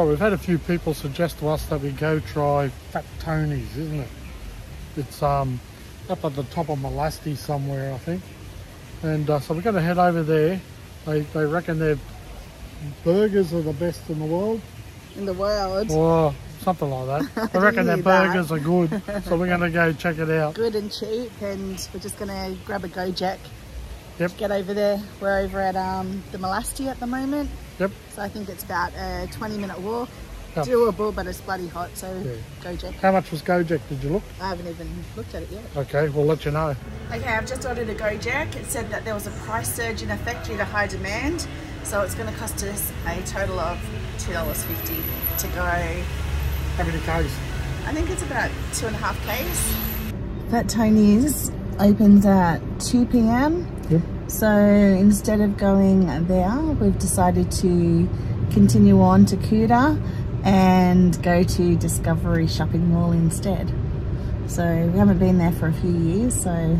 Well, we've had a few people suggest to us that we go try Fat Tony's, isn't it? It's um, up at the top of Melasti somewhere, I think. And uh, so we're going to head over there. They, they reckon their burgers are the best in the world. In the world. Or something like that. I reckon their hear that. burgers are good. So we're going to go check it out. Good and cheap, and we're just gonna grab a Gojek. Yep. Get over there. We're over at um, the Melasti at the moment. Yep. So I think it's about a 20 minute walk. Yep. Doable, but it's bloody hot, so Yeah. Gojek. How much was Gojek? Did you look? I haven't even looked at it yet. Okay, we'll let you know. Okay, I've just ordered a Gojek. It said that there was a price surge in effect due to high demand. So it's going to cost us a total of $2.50 to go. How many Ks? I think it's about two and a half Ks. Fat Tony's opens at 2 p.m. So instead of going there, we've decided to continue on to Kuta and go to Discovery Shopping Mall instead. So we haven't been there for a few years, so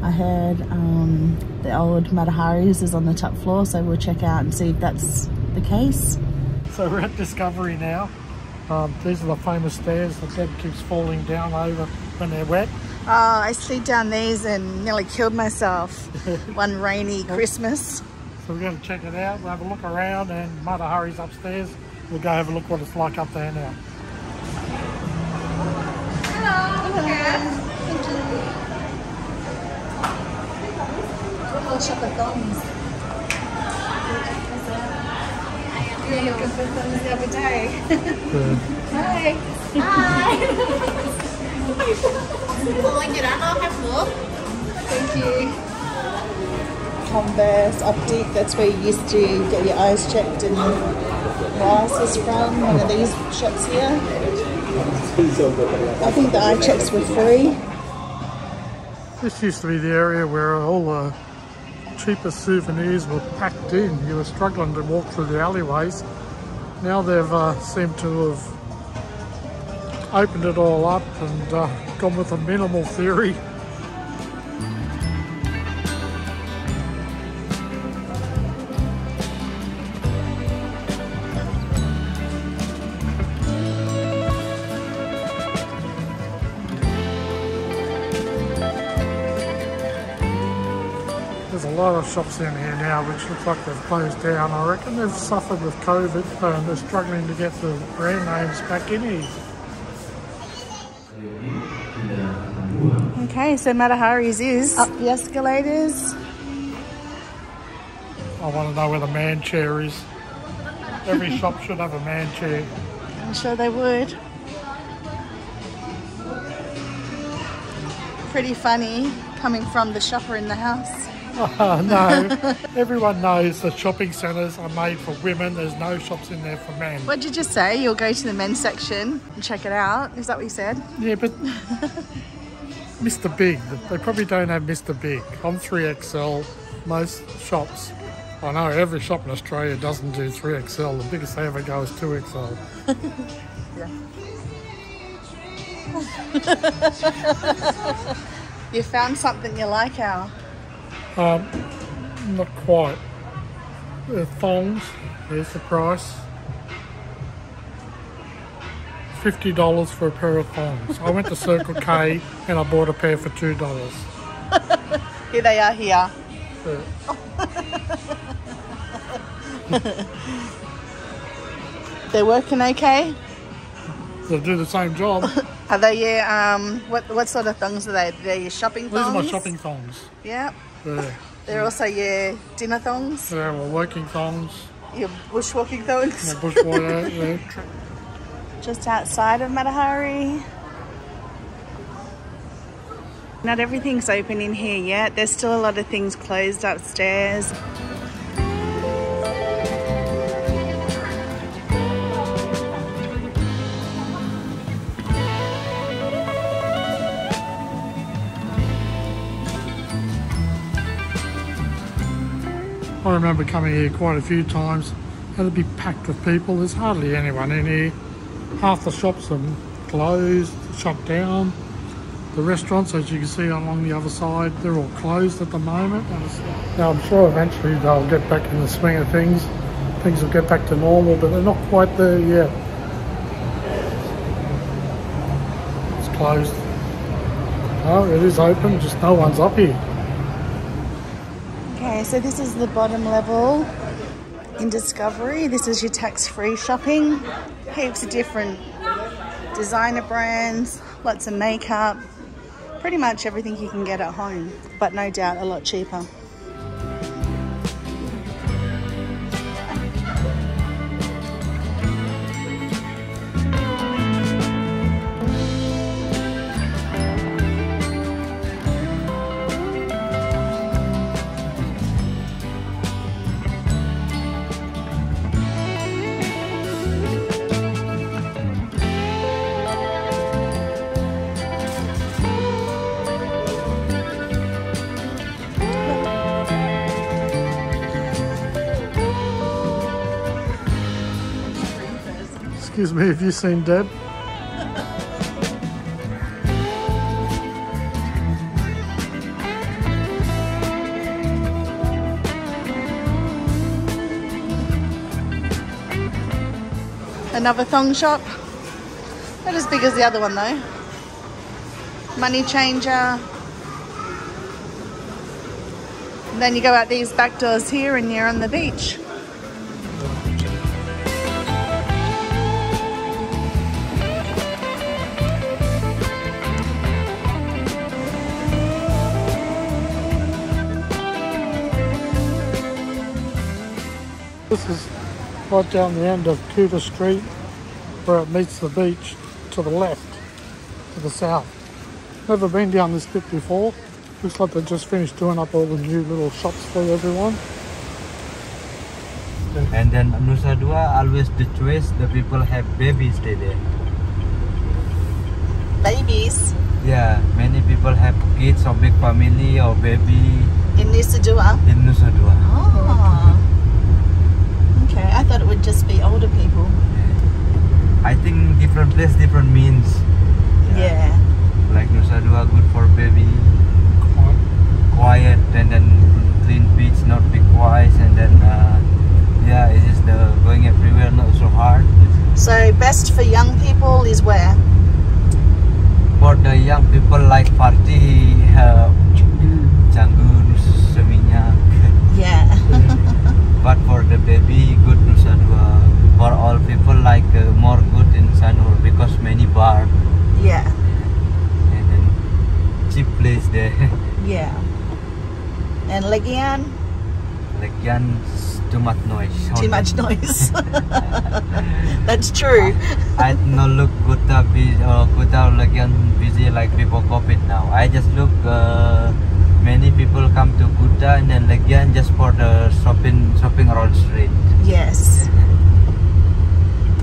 I heard um, the old Matahari's is on the top floor, so we'll check out and see if that's the case. So we're at Discovery now. Um, these are the famous stairs that Deb keeps falling down over when they're wet. Oh, I slid down these and nearly killed myself one rainy Christmas. So we're going to check it out. We'll have a look around and Matahari's upstairs. We'll go have a look what it's like up there now. Little shop of thumbs. You were looking for thumbs the other day. Uh, Hi. Thank you. Converse Optic, that's where you used to get your eyes checked and glasses from, one of these shops here. I think the eye checks were free. this used to be the area where all the cheapest souvenirs were packed in. You were struggling to walk through the alleyways. Now they've uh, seemed to have opened it all up and uh, gone with a minimal theory. There's a lot of shops in here now which looks like they've closed down. I reckon they've suffered with COVID and they're struggling to get the brand names back in here. Okay, so Matahari's is up the escalators. I want to know where the man chair is. Every shop should have a man chair. I'm sure they would. Pretty funny coming from the shopper in the house. Oh, no, everyone knows that shopping centres are made for women. There's no shops in there for men. What did you just say? You'll go to the men's section and check it out. Is that what you said? Yeah, but Mr. Big, they probably don't have Mr. Big. I'm 3XL. Most shops, I know every shop in Australia doesn't do 3XL. The biggest they ever go is 2XL. You found something you like, Al. Um, not quite. The thongs, there's the price. $50 for a pair of thongs. I went to Circle K and I bought a pair for $2. Here they are here. Uh, They're working okay? They do the same job. Are they your, um, what, what sort of thongs are they? They're your shopping thongs? These are my shopping thongs. Yeah. They're, They're also your dinner thongs, they're my working thongs. your bushwalking thongs. My yeah. Just outside of Matahari. Not everything's open in here yet. There's still a lot of things closed upstairs. I remember coming here quite a few times and it'd be packed with people. There's hardly anyone in here half the shops are closed, shut down. The restaurants, as you can see along the other side, they're all closed at the moment. Now I'm sure eventually they'll get back in the swing of things. Things will get back to normal, but they're not quite there yet. It's closed. Oh, it is open, just no one's up here. Okay, so this is the bottom level in Discovery. This is your tax-free shopping. Heaps of different designer brands, lots of makeup, pretty much everything you can get at home, but no doubt a lot cheaper. Excuse me, have you seen Deb? Another thong shop. Not as big as the other one though. Money changer. then you go out these back doors here and you're on the beach. This is right down the end of Kuta Street where it meets the beach to the left, to the south. Never been down this bit before. Looks like they just finished doing up all the new little shops for everyone. And then Nusa Dua always the choice the people have babies stay there. Babies Yeah, many people have kids or big family or baby in Nusa Dua. in Nusa Dua. Oh. Okay, I thought it would just be older people. I think different place, different means. Yeah. Like Nusa Dua good for baby, quiet, and then clean beach, not big wise, and then uh, yeah, it's just the going everywhere, not so hard. So best for young people is where? For the young people like party, uh, Canggu, Seminyak. Yeah. But for the baby, good Nusa Dua. For all people, like uh, more good in Sanur because many bar yeah. and then cheap place there. Yeah. And Legian, Legian too much noise. too much noise. That's true. I no look Kuta uh, busy uh, or Kuta uh, Legian busy like before COVID now. I just look uh, many people come to Kuta and then Legian just for the shopping shopping around street. Yes.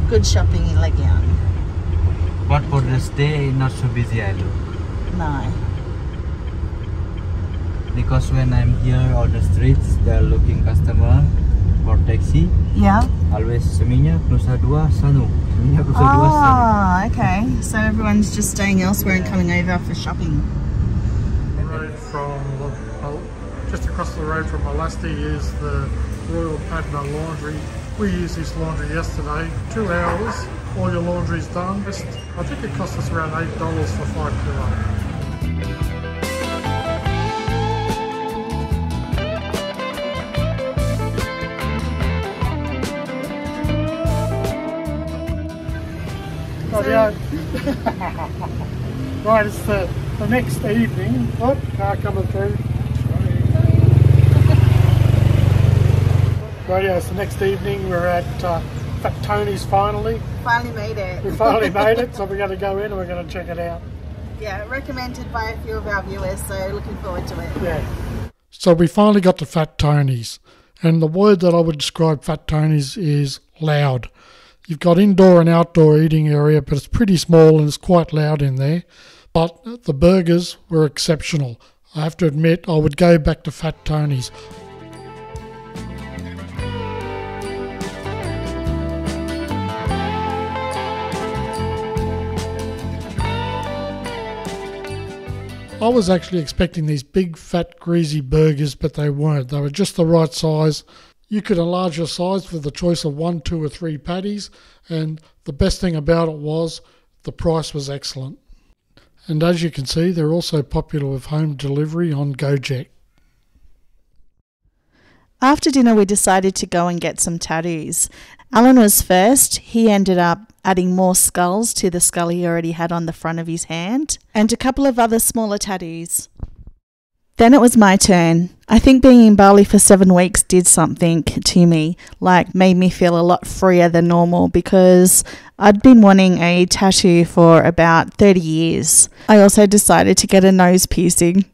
Good shopping in Legian. But for the stay, not so busy I look. No. Because when I'm here on the streets, they're looking customer for taxi. Yeah. Always Seminyak, Nusa Dua, Sanu. Seminyak, Nusa Dua, ah, Sanu. Oh, okay. So everyone's just staying elsewhere and coming over for shopping. The road from, well, just across the road from Alasti is the Royal Padma Laundry. We used this laundry yesterday, two hours, all your laundry's done. Just, I think it cost us around $8 for five kilo. Oh, yeah. right, it's the, the next evening. What? Car coming through. Right, yeah, it's the next evening. We're at uh, Fat Tony's finally. Finally made it. We finally made it, so we're going to go in and we're going to check it out. Yeah, recommended by a few of our viewers, so looking forward to it. Yeah. So we finally got to Fat Tony's, and the word that I would describe Fat Tony's is loud. You've got indoor and outdoor eating area, but it's pretty small and it's quite loud in there. But the burgers were exceptional. I have to admit, I would go back to Fat Tony's. I was actually expecting these big, fat, greasy burgers, but they weren't. They were just the right size. You could enlarge your size with the choice of one, two, or three patties, and the best thing about it was the price was excellent. And as you can see, they're also popular with home delivery on Gojek. After dinner, we decided to go and get some tattoos. Alan was first. He ended up adding more skulls to the skull he already had on the front of his hand, and a couple of other smaller tattoos. Then it was my turn. I think being in Bali for seven weeks did something to me, like made me feel a lot freer than normal because I'd been wanting a tattoo for about 30 years. I also decided to get a nose piercing.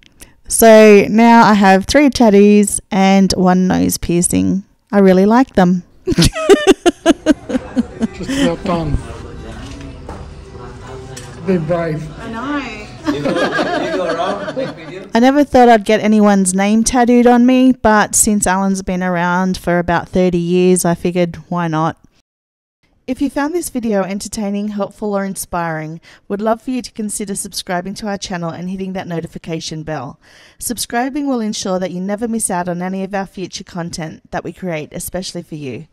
So now I have three tattoos and one nose piercing. I really like them. Just about done. Be brave. I know. I never thought I'd get anyone's name tattooed on me, but since Alan's been around for about 30 years, I figured why not? If you found this video entertaining, helpful, or inspiring, would love for you to consider subscribing to our channel and hitting that notification bell. Subscribing will ensure that you never miss out on any of our future content that we create, especially for you.